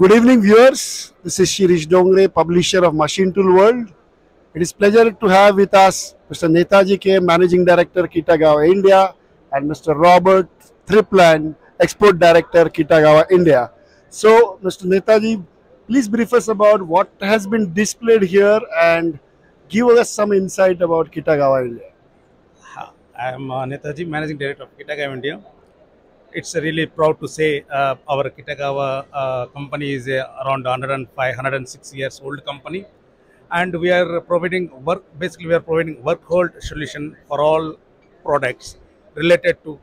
Good evening, viewers. This is Shirish Dongre, publisher of Machine Tool World. It is pleasure to have with us Mr. Nethaji K, Managing Director, Kitagawa, India, and Mr. Robert Threipland, Export Director, Kitagawa, India. So, Mr. Nethaji, please brief us about what has been displayed here and give us some insight about Kitagawa, India. I am uh, Nethaji, Managing Director of Kitagawa India. It's really proud to say uh, our Kitagawa uh, company is around 105, 106 years old company, and we are providing work. Basically, we are providing work hold solution for all products related to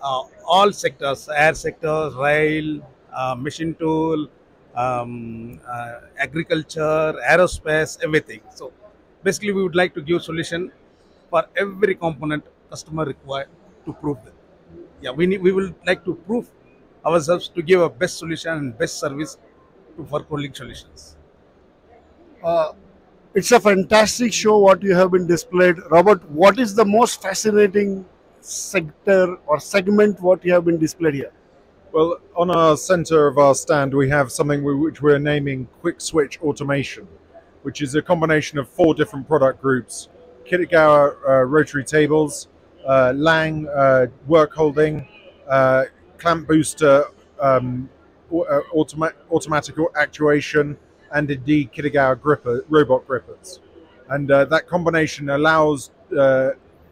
uh, all sectors: air sector, rail, uh, machine tool, um, uh, agriculture, aerospace, everything. So, basically, we would like to give solution for every component customer require to prove that. Yeah, we need, we will like to prove ourselves to give a best solution and best service to for cooling solutions. Uh, it's a fantastic show what you have been displayed. Robert, what is the most fascinating sector or segment what you have been displayed here? Well, on our center of our stand, we have something which we're naming Quick Switch Automation, which is a combination of four different product groups Kitagawa uh, rotary tables, Lang uh, work holding, uh, clamp booster, um, automa automatic actuation, and indeed Kitagawa gripper, robot grippers. And that combination allows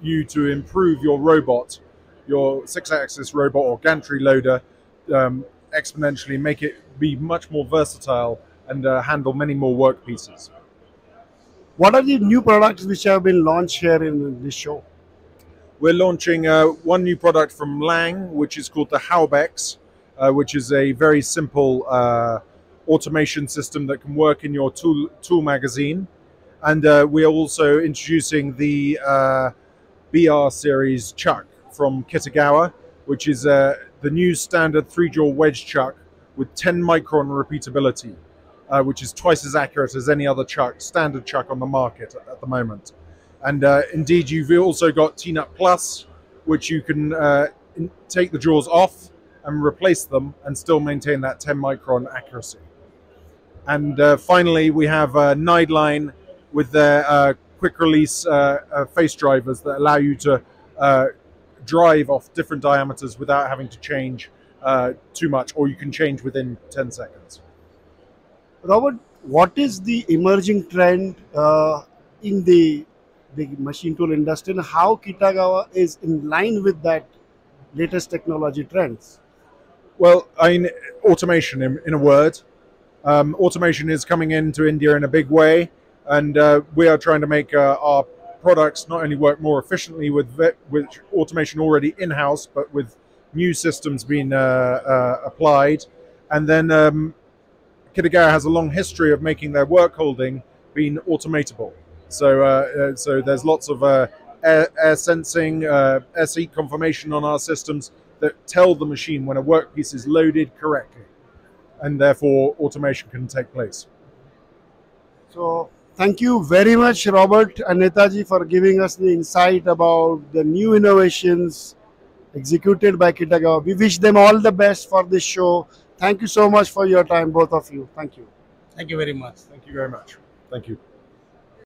you to improve your robot, your six-axis robot or gantry loader, um, exponentially, make it be much more versatile and uh, handle many more work pieces. What are the new products which have been launched here in this show? We're launching uh, one new product from Lang, which is called the Haubex, uh, which is a very simple uh, automation system that can work in your tool, tool magazine. And uh, we are also introducing the uh, BR series chuck from Kitagawa, which is the new standard three-jaw wedge chuck with 10 micron repeatability uh, which is twice as accurate as any other chuck, standard chuck on the market at the moment. And uh, indeed, you've also got T-Nut Plus, which you can uh, take the jaws off and replace them and still maintain that 10 micron accuracy. And uh, finally, we have uh, Neidlein with their uh, quick release uh, face drivers that allow you to drive off different diameters without having to change too much, or you can change within 10 seconds. Robert, what is the emerging trend uh, in the the machine tool industry and how Kitagawa is in line with that latest technology trends? Well, I mean, automation in, in a word. Um, automation is coming into India in a big way, and uh, we are trying to make uh, our products not only work more efficiently with with automation already in house, but with new systems being uh, uh applied, and then um, Kitagawa has a long history of making their work holding being automatable. So, uh, uh, so there's lots of uh, air, air, sensing, uh, air seat confirmation on our systems that tell the machine when a workpiece is loaded correctly, and therefore automation can take place. So, thank you very much, Robert and Nethaji, for giving us the insight about the new innovations executed by Kitagawa. We wish them all the best for this show. Thank you so much for your time, both of you. Thank you. Thank you very much. Thank you very much. Thank you.